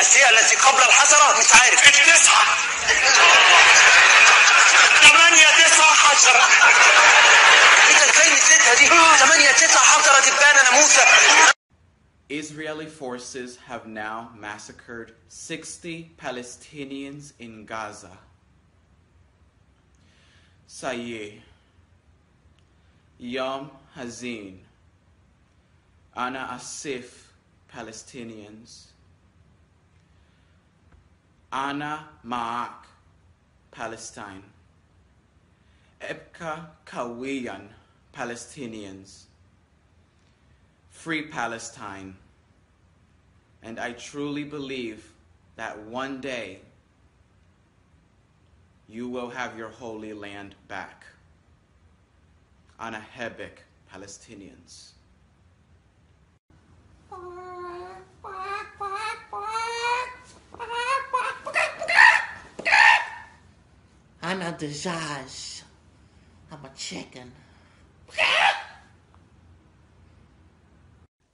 الشيء التي قبل الحشرة مش عارف. التسعة. ثمانية تسعة حشرة انت إزاي نسيتها دي ثمانية تسعة حشرة دبانة ناموسة Israeli forces have now massacred 60 Palestinians in Gaza. Sayyeh, Yom Hazin, Ana Asif, Palestinians, Ana Ma'ak, Palestine, Ebka Kawiyan, Palestinians, Free Palestine. And I truly believe that one day you will have your holy land back. Anahebek, Palestinians. I'm a chicken.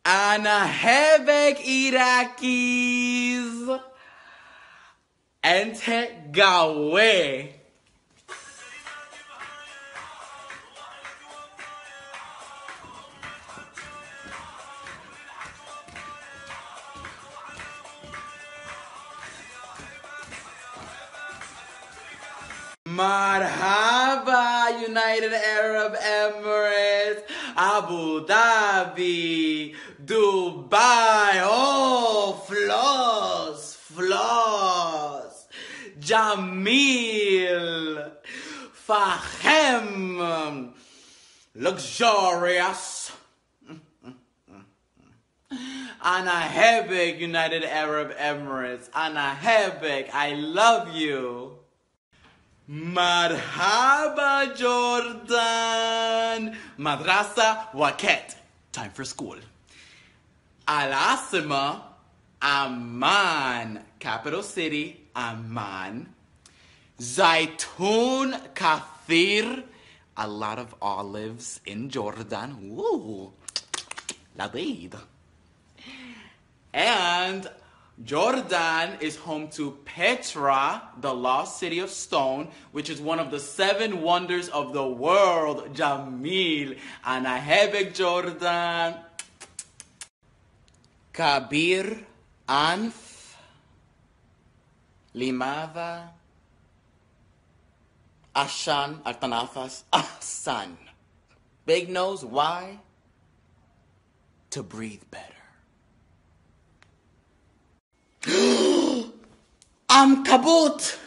Anahebek Iraqis. Ente Gawe. Marhaba, United Arab Emirates, Abu Dhabi, Dubai, oh, floss, floss, Jamil, Fahem, luxurious. Anahebek, United Arab Emirates, Anahebek, I love you. Marhaba Jordan. Madrasa Waket Time for school. Al Asima Amman. Capital city Amman. Zaitun Kathir. A lot of olives in Jordan. Ooh Ladid and Jordan is home to Petra, the lost city of stone, which is one of the seven wonders of the world. Jamil, Anahebek Jordan. Kabir, Anf, Limava, Ashan, Artanafas, Asan. Big nose, why? To breathe better. I'm kaput.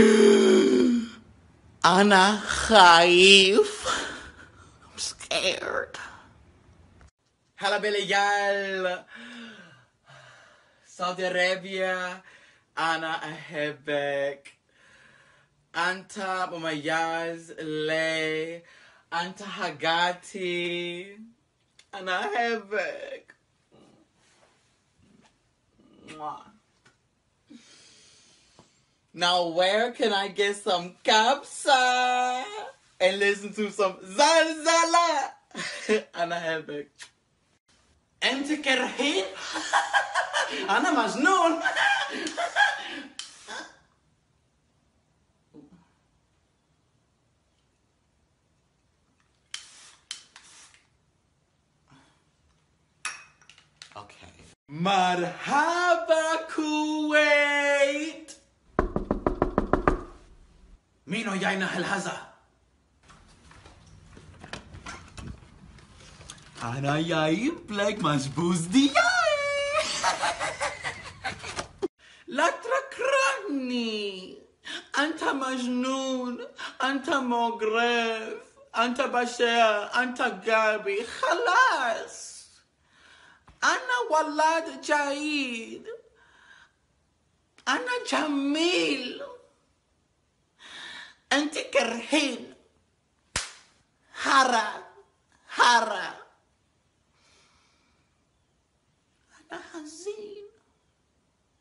Ana Khaif. I'm scared. Halabiliyal. Saudi Arabia. Ana Ahebek. Anta Mumayaz Le. Anta Hagati. Ana Ahebek. Mwah. Now, where can I get some kapsa and listen to some zalzala? أنا أحبك. أنت كرهين؟ أنا مجنون. Okay. Marhaba Kuwait! Mino Yaina Halhaza. Ana Yai Black Man's Booze Latra Krani! Anta Majnoon! Anta mogrev. Anta Bashir! Anta Gabi! Khalas! أنا ولاد جيد أنا جميل أنت كرهين هرا هرا أنا حزين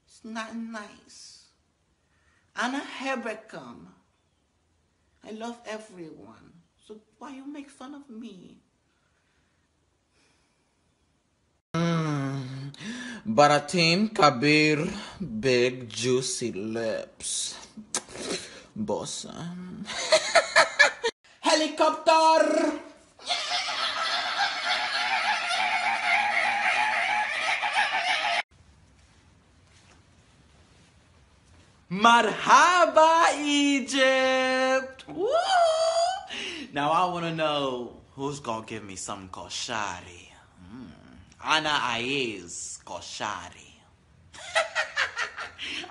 It's not nice أنا أحبكم I love everyone so why you make fun of me Baratim Kabir, big juicy lips. Bossa. Helicopter! Marhaba Egypt! Woo! Now I want to know who's gonna give me some koshari. Mm. Ana Aiz koshari.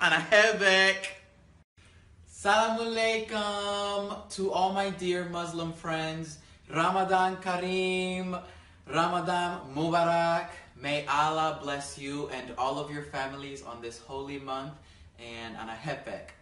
Ana Hebek. Salam alaikum to all my dear Muslim friends. Ramadan Kareem, Ramadan Mubarak. May Allah bless you and all of your families on this holy month. And Ana Hebek.